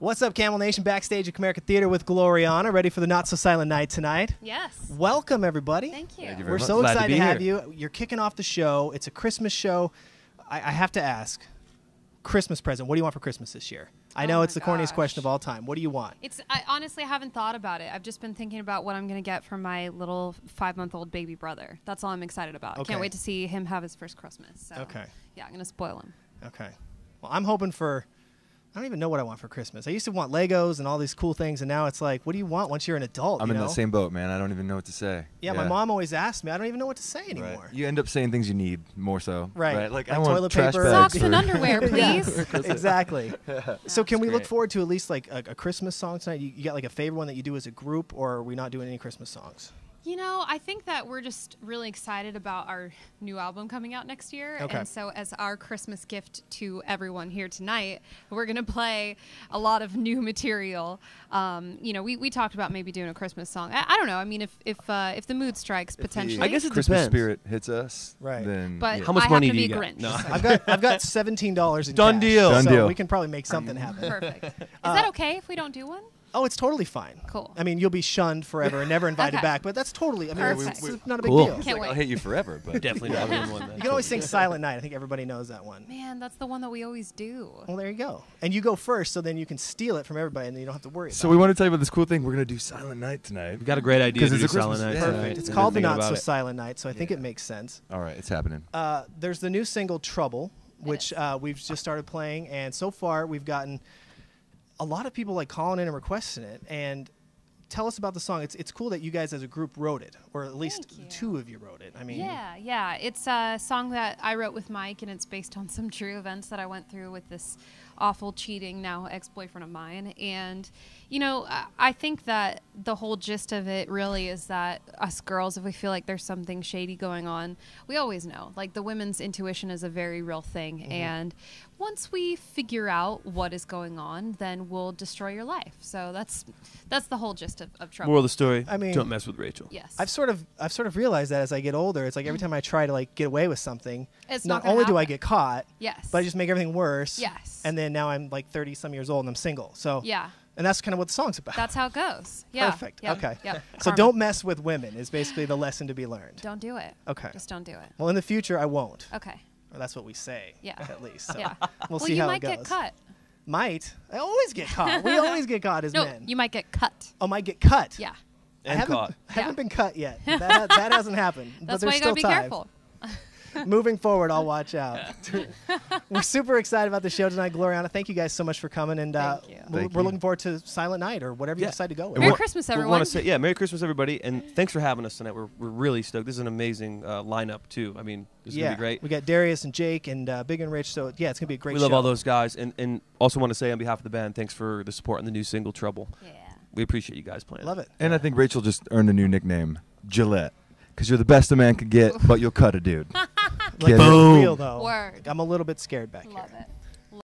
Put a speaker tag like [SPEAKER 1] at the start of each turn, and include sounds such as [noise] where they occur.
[SPEAKER 1] What's up, Camel Nation? Backstage at Comerica Theater with Gloriana, ready for the Not So Silent Night tonight.
[SPEAKER 2] Yes.
[SPEAKER 1] Welcome, everybody.
[SPEAKER 2] Thank you.
[SPEAKER 3] Thank you very
[SPEAKER 1] We're
[SPEAKER 3] much.
[SPEAKER 1] so
[SPEAKER 3] Glad
[SPEAKER 1] excited to,
[SPEAKER 3] be
[SPEAKER 1] have
[SPEAKER 3] here.
[SPEAKER 1] you. You're kicking off the show. It's a Christmas show. I, I have to ask, Christmas present. What do you want for Christmas this year? I
[SPEAKER 2] Oh
[SPEAKER 1] know
[SPEAKER 2] my
[SPEAKER 1] it's the corniest
[SPEAKER 2] gosh.
[SPEAKER 1] question of all time. What do you want?
[SPEAKER 2] It's I honestly haven't thought about it. I've just been thinking about what I'm going to get for my little 5-month-old baby brother. That's all I'm excited about.
[SPEAKER 1] Okay.
[SPEAKER 2] Can't wait to see him have his first Christmas. So,
[SPEAKER 1] Okay.
[SPEAKER 2] Yeah, I'm going to spoil him.
[SPEAKER 1] Okay. Well, I'm hoping for. I don't even know what I want for Christmas. I used to want Legos and all these cool things, and now it's like, what do you want once you're an adult?
[SPEAKER 3] I'm
[SPEAKER 1] you
[SPEAKER 3] in
[SPEAKER 1] know?
[SPEAKER 3] the same boat, man. I don't even know what to say.
[SPEAKER 1] Yeah, my mom always asked me. I don't even know what to say
[SPEAKER 3] Right.
[SPEAKER 1] anymore.
[SPEAKER 3] You end up saying things you need more so.
[SPEAKER 1] Right.
[SPEAKER 3] Like,
[SPEAKER 1] Like
[SPEAKER 3] I want
[SPEAKER 1] toilet
[SPEAKER 3] trash
[SPEAKER 1] paper.
[SPEAKER 3] bags
[SPEAKER 2] Socks and
[SPEAKER 3] for-
[SPEAKER 2] underwear, [laughs]
[SPEAKER 1] Yeah.
[SPEAKER 2] please. [laughs]
[SPEAKER 1] exactly. [laughs] so can we look forward to at least like a, a Christmas song tonight? You, you got like a favorite one that you do as a group, or are we not doing any Christmas songs?
[SPEAKER 2] You know, I think that we're just really excited about our new album coming out next year.
[SPEAKER 1] Okay.
[SPEAKER 2] And so, as our Christmas gift to everyone here tonight, we're going to play a lot of new material. Um, you know, we, we talked about maybe doing a Christmas song. I, I don't know. I mean, if if uh, if the mood strikes,
[SPEAKER 3] If the
[SPEAKER 2] potentially.
[SPEAKER 4] I guess it
[SPEAKER 3] Christmas
[SPEAKER 4] depends.
[SPEAKER 3] spirit hits us.
[SPEAKER 1] Right.
[SPEAKER 3] Then
[SPEAKER 2] But
[SPEAKER 3] yeah.
[SPEAKER 4] How much
[SPEAKER 2] I
[SPEAKER 4] money
[SPEAKER 2] have to
[SPEAKER 4] do
[SPEAKER 2] be
[SPEAKER 4] you
[SPEAKER 2] a
[SPEAKER 4] get?
[SPEAKER 2] Grinch.
[SPEAKER 4] No.
[SPEAKER 2] so-
[SPEAKER 1] I've got I've got seventeen dollars in
[SPEAKER 4] Done
[SPEAKER 1] cash,
[SPEAKER 4] deal.
[SPEAKER 3] Done
[SPEAKER 1] so
[SPEAKER 3] deal.
[SPEAKER 1] we can probably make something happen.
[SPEAKER 2] Perfect. [laughs] Is
[SPEAKER 1] Uh,
[SPEAKER 2] that okay if we don't do one?
[SPEAKER 1] Oh, it's totally fine.
[SPEAKER 2] Cool.
[SPEAKER 1] I mean, you'll be shunned forever and never invited
[SPEAKER 2] Okay.
[SPEAKER 1] back, but that's totally. I mean, it's,
[SPEAKER 2] Perfect.
[SPEAKER 1] it's not a big
[SPEAKER 4] Cool.
[SPEAKER 1] deal.
[SPEAKER 3] It's
[SPEAKER 2] Can't
[SPEAKER 3] like,
[SPEAKER 2] wait.
[SPEAKER 3] I'll hate you forever, but [laughs]
[SPEAKER 4] Definitely not doing one.
[SPEAKER 1] You can always sing Silent Night. I think everybody knows that one.
[SPEAKER 2] Man, that's the one that we always do.
[SPEAKER 1] Well, there you go. And you go first, so then you can steal it from everybody, and then you don't have to worry.
[SPEAKER 3] So
[SPEAKER 1] about
[SPEAKER 3] we
[SPEAKER 1] it.
[SPEAKER 3] want to tell you about this cool thing. We're gonna do Silent Night tonight.
[SPEAKER 4] We've got a great idea
[SPEAKER 3] 'Cause
[SPEAKER 4] to
[SPEAKER 3] it's
[SPEAKER 4] do
[SPEAKER 3] a Christmas-
[SPEAKER 4] Silent Night.
[SPEAKER 3] yeah.
[SPEAKER 4] tonight,
[SPEAKER 1] perfect. It's
[SPEAKER 4] and
[SPEAKER 1] called the
[SPEAKER 4] thinking
[SPEAKER 1] Not
[SPEAKER 4] about
[SPEAKER 1] So
[SPEAKER 4] it.
[SPEAKER 1] Silent Night, so I think
[SPEAKER 3] Yeah.
[SPEAKER 1] it makes sense.
[SPEAKER 3] All right, it's happening.
[SPEAKER 1] Uh, there's the new single Trouble, which uh, we've just started playing, and so far we've gotten a lot of people like calling in and requesting it. And tell us about the song. It's it's cool that you guys as a group wrote it, or at least two of you wrote it. I mean,
[SPEAKER 2] Yeah, yeah. It's a song that I wrote with Mike, and it's based on some true events that I went through with this awful cheating now ex boyfriend of mine. And, you know, I- I think that the whole gist of it really is that us girls, if we feel like there's something shady going on, we always know. Like the women's intuition is a very real thing.
[SPEAKER 1] Mm-hmm.
[SPEAKER 2] And once we figure out what is going on, then we'll destroy your life. So that's that's the whole gist of, of trouble.
[SPEAKER 4] Moral of the story:
[SPEAKER 1] I mean-
[SPEAKER 4] don't mess with Rachel.
[SPEAKER 2] yes.
[SPEAKER 1] I've sort of I've sort of realized that as I get older, it's like every time I try to like get away with something,
[SPEAKER 2] It's
[SPEAKER 1] not
[SPEAKER 2] not gonna
[SPEAKER 1] only do I get caught,
[SPEAKER 2] yes.
[SPEAKER 1] but I just make everything worse.
[SPEAKER 2] Yes.
[SPEAKER 1] And then now I'm like 30 some years old and I'm single. So
[SPEAKER 2] yeah.
[SPEAKER 1] And that's kind of what the song's about.
[SPEAKER 2] That's how it goes. Yeah.
[SPEAKER 1] Perfect.
[SPEAKER 2] Yep.
[SPEAKER 1] Okay.
[SPEAKER 2] Yep.
[SPEAKER 1] So
[SPEAKER 2] Karma.
[SPEAKER 1] don't mess with women is basically the lesson to be learned.
[SPEAKER 2] Don't do it.
[SPEAKER 1] Okay.
[SPEAKER 2] Just don't do it.
[SPEAKER 1] Well, in the future, I won't.
[SPEAKER 2] Okay.
[SPEAKER 1] Or that's what we say.
[SPEAKER 2] Yeah.
[SPEAKER 1] At least. So
[SPEAKER 2] Yeah.
[SPEAKER 1] We'll,
[SPEAKER 2] well,
[SPEAKER 1] see how it goes.
[SPEAKER 2] You might get cut.
[SPEAKER 1] Might. I always get caught. we [laughs] always get caught as
[SPEAKER 2] No,
[SPEAKER 1] men.
[SPEAKER 2] you might get cut.
[SPEAKER 1] oh, might get cut.
[SPEAKER 2] Yeah.
[SPEAKER 1] I
[SPEAKER 4] And
[SPEAKER 1] haven't,
[SPEAKER 4] caught.
[SPEAKER 1] I haven't
[SPEAKER 2] Yeah.
[SPEAKER 1] been cut yet. [laughs] That, that hasn't happened. but
[SPEAKER 2] That's
[SPEAKER 1] there's
[SPEAKER 2] why you
[SPEAKER 1] still
[SPEAKER 2] gotta be
[SPEAKER 1] time.
[SPEAKER 2] careful.
[SPEAKER 1] Moving forward, I'll watch out. [laughs] we're super excited about the show tonight, Gloriana. Thank you guys so much for coming, and uh,
[SPEAKER 2] Thank you.
[SPEAKER 1] we're,
[SPEAKER 3] Thank
[SPEAKER 1] we're
[SPEAKER 3] you.
[SPEAKER 1] looking forward to Silent Night or whatever you
[SPEAKER 4] Yeah.
[SPEAKER 1] decide to go with.
[SPEAKER 2] Merry Christmas,
[SPEAKER 4] we
[SPEAKER 2] everyone.
[SPEAKER 4] want to say, yeah, Merry Christmas, everybody, and thanks for having us tonight. We're, we're really stoked. This is an amazing uh, lineup too. I mean, this is
[SPEAKER 1] yeah,
[SPEAKER 4] gonna be great.
[SPEAKER 1] We got Darius and Jake and uh, Big and Rich, so yeah, it's gonna be a great
[SPEAKER 4] we
[SPEAKER 1] show.
[SPEAKER 4] love all those guys, and and also want to say on behalf of the band, thanks for the support on the new single Trouble.
[SPEAKER 2] Yeah.
[SPEAKER 4] We appreciate you guys playing.
[SPEAKER 1] Love it.
[SPEAKER 3] And I think Rachel just earned a new nickname, Gillette, because you're the best a man could get, but you'll cut a dude. [laughs]
[SPEAKER 1] Like,
[SPEAKER 3] Get it?
[SPEAKER 4] Boom.
[SPEAKER 1] real though.
[SPEAKER 2] Word.
[SPEAKER 1] I'm a little bit scared back
[SPEAKER 2] Love
[SPEAKER 1] here.
[SPEAKER 2] it.